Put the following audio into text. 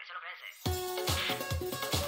que se lo crece.